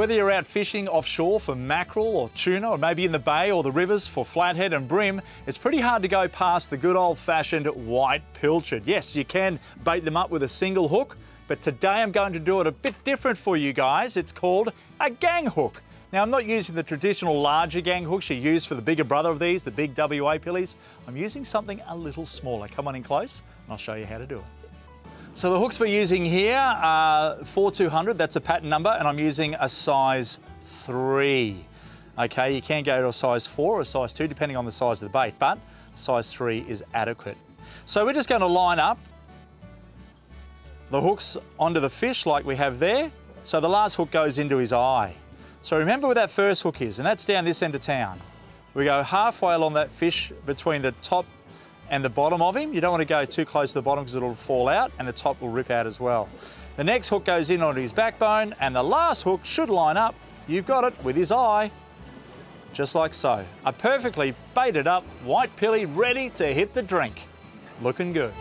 Whether you're out fishing offshore for mackerel or tuna, or maybe in the bay or the rivers for flathead and bream, it's pretty hard to go past the good old-fashioned white pilchard. Yes, you can bait them up with a single hook, but today I'm going to do it a bit different for you guys. It's called a gang hook. Now I'm not using the traditional larger gang hooks you use for the bigger brother of these, the big WA pillies. I'm using something a little smaller. Come on in close and I'll show you how to do it. So the hooks we're using here are 4200, that's a pattern number, and I'm using a size three. Okay, you can go to a size four or a size two, depending on the size of the bait, but size three is adequate. So we're just going to line up the hooks onto the fish like we have there. So the last hook goes into his eye. So remember where that first hook is, and that's down this end of town. We go halfway along that fish between the top and the bottom of him. You don't want to go too close to the bottom because it'll fall out and the top will rip out as well. The next hook goes in onto his backbone and the last hook should line up, you've got it, with his eye, just like so. A perfectly baited up white pilly ready to hit the drink. Looking good.